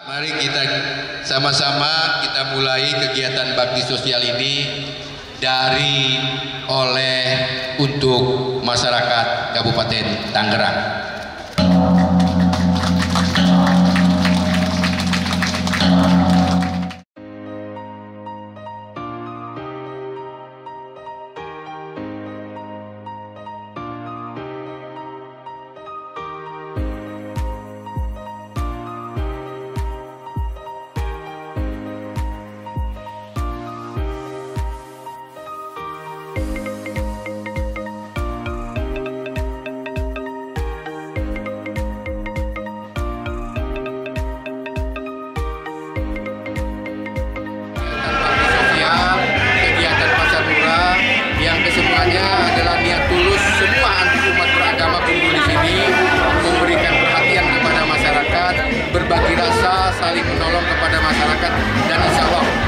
Mari kita sama-sama kita mulai kegiatan bakti sosial ini dari oleh untuk masyarakat Kabupaten Tangerang. Rasa, saling menolong kepada masyarakat. Dan insya Allah